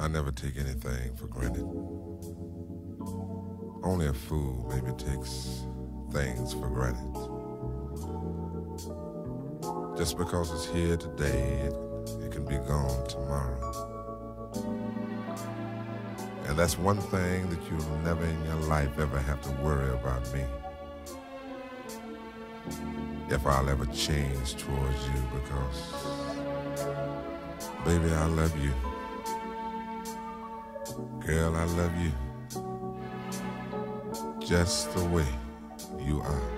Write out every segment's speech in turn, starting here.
I never take anything for granted. Only a fool maybe takes things for granted. Just because it's here today, it, it can be gone tomorrow. And that's one thing that you'll never in your life ever have to worry about me. If I'll ever change towards you because, baby, I love you. Girl, I love you just the way you are.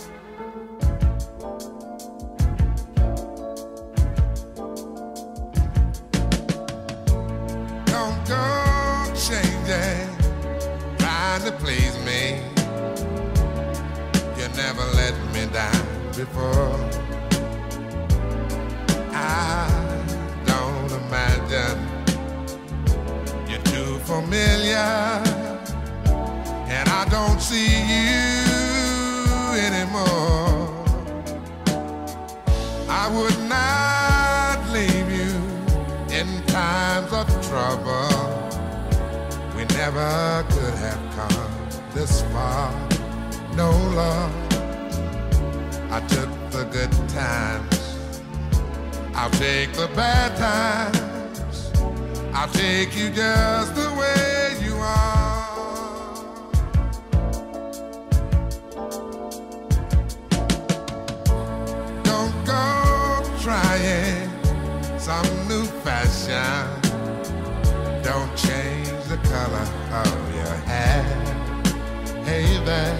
Don't go changing, trying to please me. You never let me down before. See you anymore. I would not leave you in times of trouble. We never could have come this far. No love. I took the good times. I'll take the bad times. I'll take you just the some new fashion. Don't change the color of your hair. Hey there,